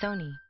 Sony.